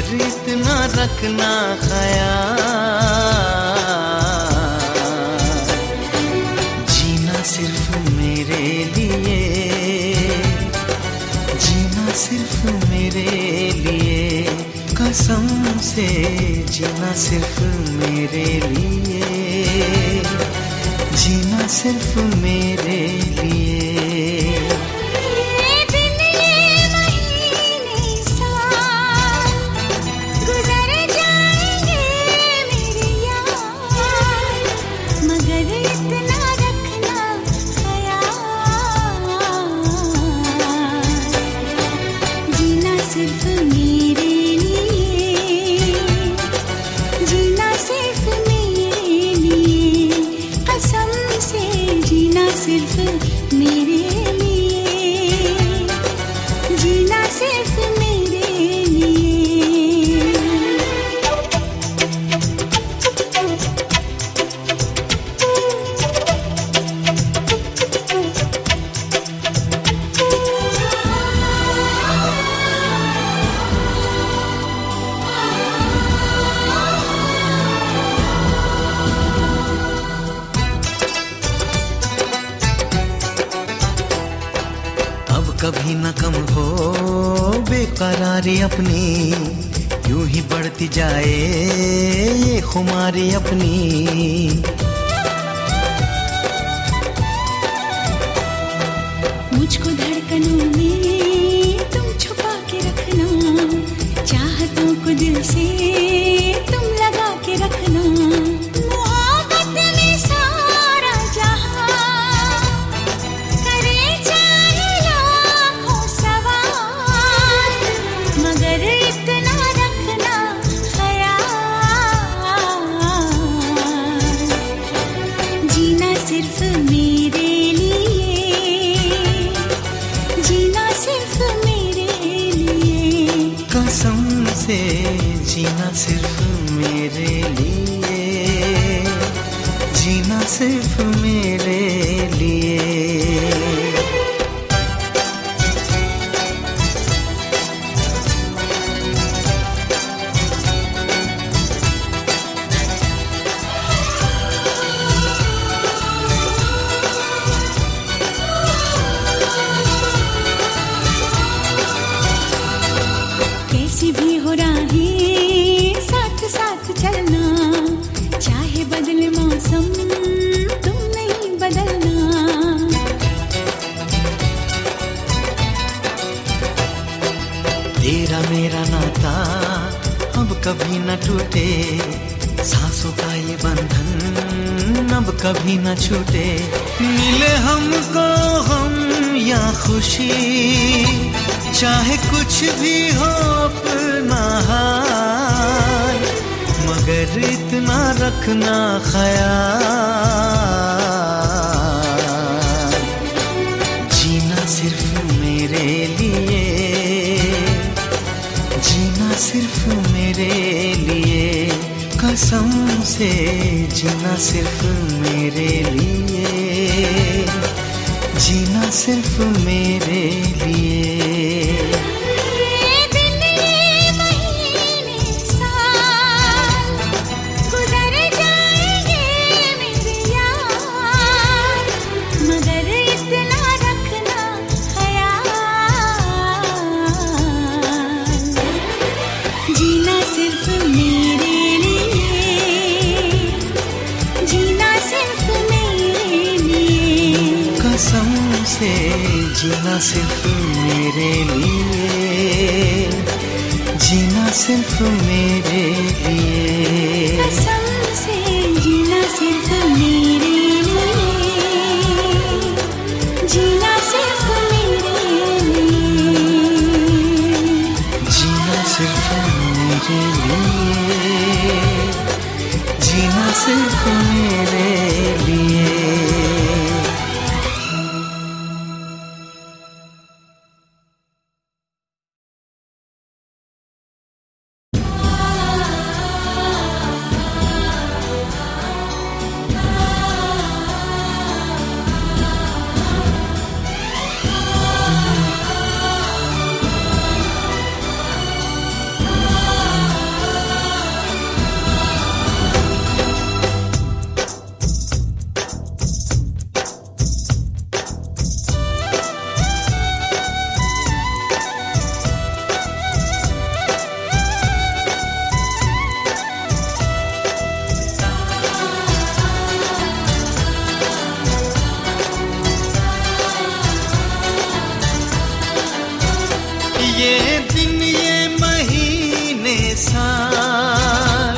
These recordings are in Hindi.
मगर इतना रखना ख्याल। जीना सिर्फ़ मेरे लिए, जीना सिर्फ़ मेरे लिए, कसम से जीना सिर्फ़ मेरे लिए, जीना सिर्फ़ मेरे लिए। कभी न कम हो बेकरारी अपनी। यूँ ही बढ़ती जाए ये खुमारी अपनी। से जीना सिर्फ़ मेरे लिए जीना सिर्फ़ मेरे लिए। चलना। चाहे बदले मौसम, तुम नहीं बदलना। तेरा मेरा नाता अब कभी न टूटे। सांसों का ये बंधन अब कभी न छूटे। मिले हमको हम या खुशी, चाहे कुछ भी हो मगर इतना रखना ख्याल। जीना सिर्फ़ मेरे लिए। जीना सिर्फ़ मेरे लिए। कसम से जीना सिर्फ़ मेरे लिए। जीना सिर्फ़ मेरे लिए। कसम से जीना सिर्फ़ मेरे लिए जीना सिर्फ़ मेरे लिए। कसम से जीना सिर्फ़ ये दिन, ये महीने साल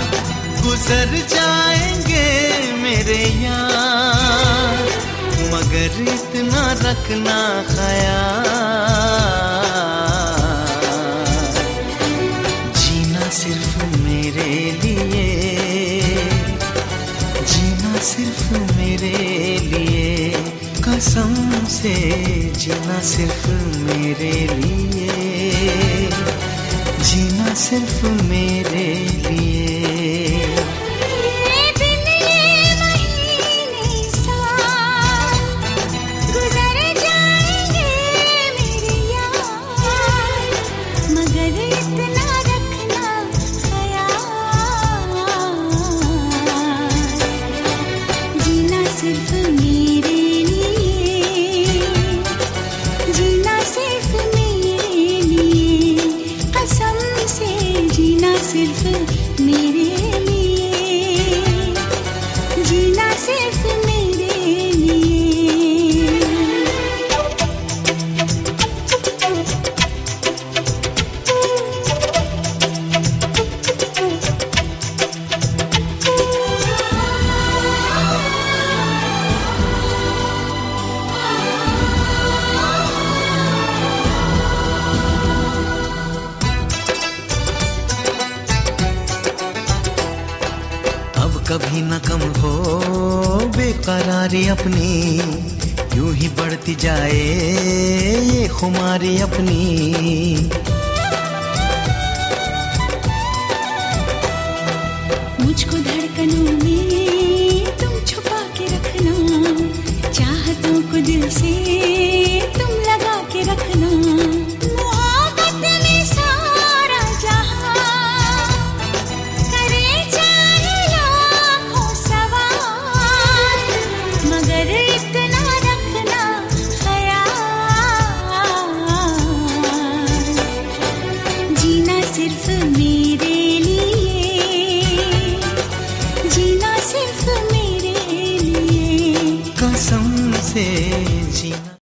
गुजर जाएँगे मेरे यार, मगर इतना रखना ख्याल। जीना सिर्फ़ मेरे लिए, जीना सिर्फ़ मेरे लिए, कसम से जीना सिर्फ़ मेरे लिए। जीना सिर्फ़ मेरे लिए। बेकरारी अपनी यूँ ही बढ़ती जाए ये खुमारी अपनी।